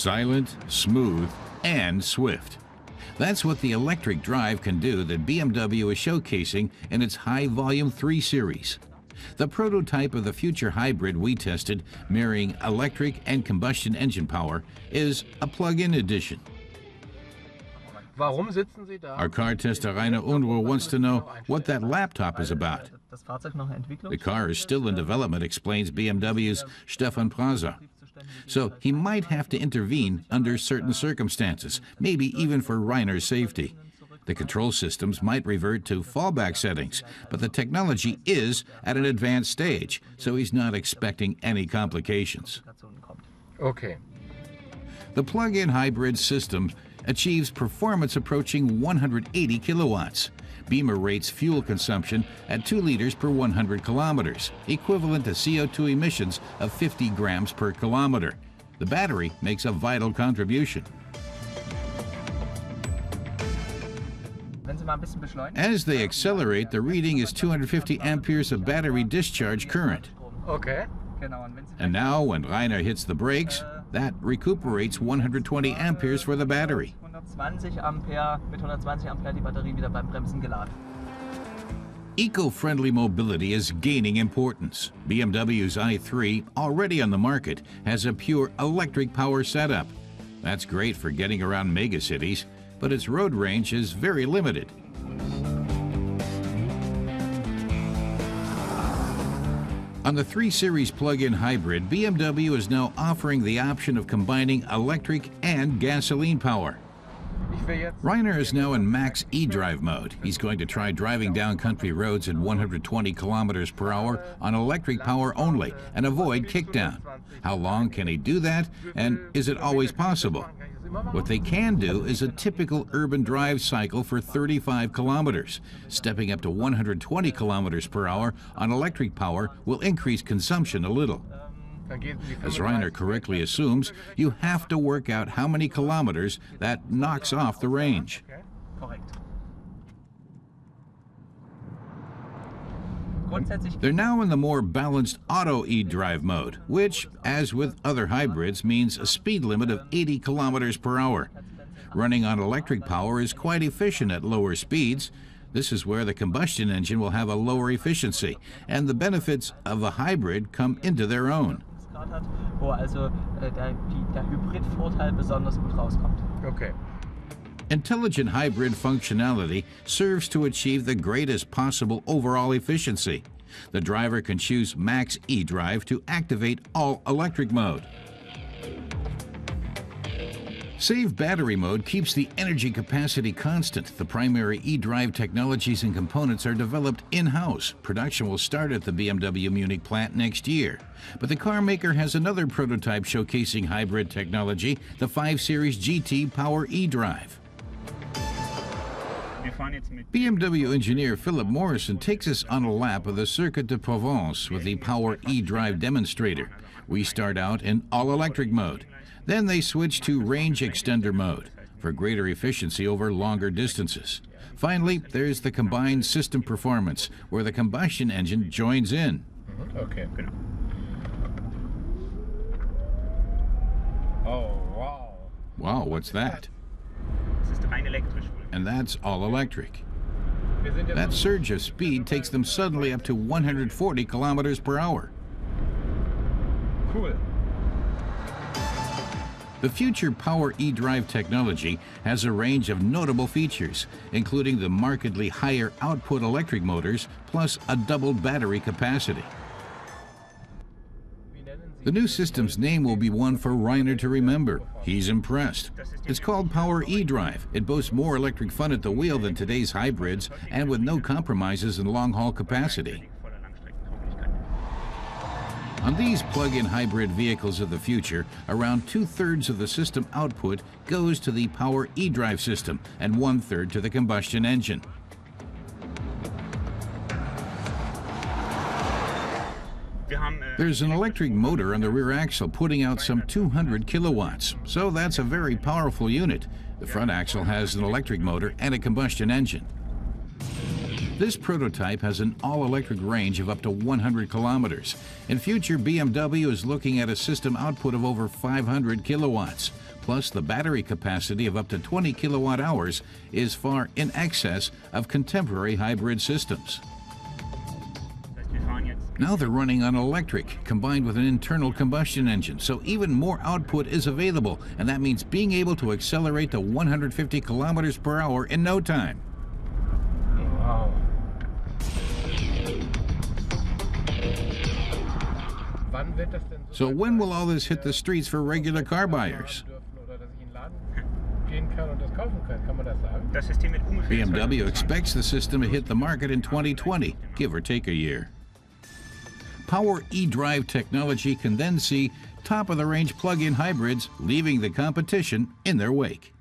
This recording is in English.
Silent, smooth, and swift. That's what the electric drive can do that BMW is showcasing in its high volume 3 Series. The prototype of the future hybrid we tested, marrying electric and combustion engine power, is a plug-in edition. Warum sitzen Sie da? Our car tester Rainer Unruh wants to know what that laptop is about. Das Fahrzeug noch in Entwicklung. The car is still in development, explains BMW's Stefan Praza. So he might have to intervene under certain circumstances, maybe even for Rainer's safety. The control systems might revert to fallback settings, but the technology is at an advanced stage, so he's not expecting any complications. Okay. The plug-in hybrid system achieves performance approaching 180 kilowatts. Beamer rates fuel consumption at 2 liters per 100 kilometers, equivalent to CO2 emissions of 50 grams per kilometer. The battery makes a vital contribution. As they accelerate, the reading is 250 amperes of battery discharge current. Okay. Genau, und wenn Sie And now, when Rainer hits the brakes, uh, that recuperates 120 amperes for the battery. 120 Ampere, mit 120 Ampere die Batterie wieder beim Bremsen geladen. Eco-friendly mobility is gaining importance. BMW's i3, already on the market, has a pure electric power setup. That's great for getting around megacities, but its road range is very limited. On the 3 Series plug-in hybrid, BMW is now offering the option of combining electric and gasoline power. Rainer is now in max e-drive mode. He's going to try driving down country roads at 120 kilometers per hour on electric power only and avoid kickdown. How long can he do that? And is it always possible? What they can do is a typical urban drive cycle for 35 kilometers. Stepping up to 120 kilometers per hour on electric power will increase consumption a little. As Reiner correctly assumes, you have to work out how many kilometers that knocks off the range. Mm-hmm. They're now in the more balanced auto e-drive mode, which, as with other hybrids, means a speed limit of 80 kilometers per hour. Running on electric power is quite efficient at lower speeds. This is where the combustion engine will have a lower efficiency, and the benefits of a hybrid come into their own. Grad hat, wo also äh, der, die, der Hybrid-Vorteil besonders gut rauskommt. Okay. Intelligent hybrid functionality serves to achieve the greatest possible overall efficiency. The driver can choose Max eDrive to activate all electric mode. Save battery mode keeps the energy capacity constant. The primary eDrive technologies and components are developed in-house. Production will start at the BMW Munich plant next year. But the car maker has another prototype showcasing hybrid technology, the 5 Series GT Power eDrive. BMW engineer Philip Morrison takes us on a lap of the Circuit de Provence with the Power eDrive demonstrator. We start out in all-electric mode. Then they switch to range extender mode for greater efficiency over longer distances. Finally, there's the combined system performance, where the combustion engine joins in. Okay. Genau. Oh, wow. Wow, what's that? And that's all electric. Wir sind jetzt That surge of speed takes them suddenly up to 140 kilometers per hour. cool. The future Power eDrive technology has a range of notable features, including the markedly higher output electric motors plus a double battery capacity. The new system's name will be one for Rainer to remember. He's impressed. It's called Power eDrive. It boasts more electric fun at the wheel than today's hybrids and with no compromises in long haul capacity. On these plug-in hybrid vehicles of the future, around two-thirds of the system output goes to the Power eDrive system and one-third to the combustion engine. There's an electric motor on the rear axle putting out some 200 kilowatts, so that's a very powerful unit. The front axle has an electric motor and a combustion engine. This prototype has an all-electric range of up to 100 kilometers. In future, BMW is looking at a system output of over 500 kilowatts. Plus, the battery capacity of up to 20 kilowatt hours is far in excess of contemporary hybrid systems. Now they're running on electric combined with an internal combustion engine, so even more output is available, and that means being able to accelerate to 150 kilometers per hour in no time. Wow. So when will all this hit the streets for regular car buyers? BMW expects the system to hit the market in 2020, give or take a year. Power eDrive technology can then see top of the range plug in hybrids leaving the competition in their wake.